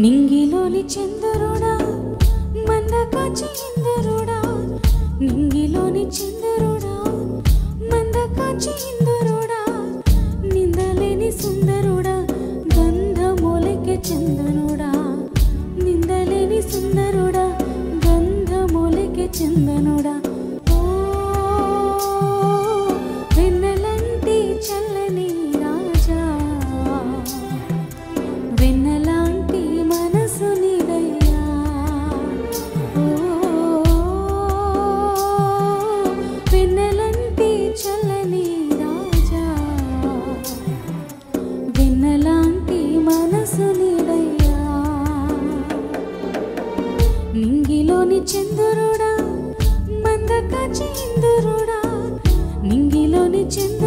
నింగిలోని చందరుడా మందకాచి ఇందరుడా. నింగిలోని చందరుడా మందకాచి ఇందరుడా. నిందలేని సుందరుడా గంధమూలిక చందనుడా. నిందలేని సుందరుడా గంధమూలిక చందనుడా. Oh chính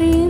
Prim.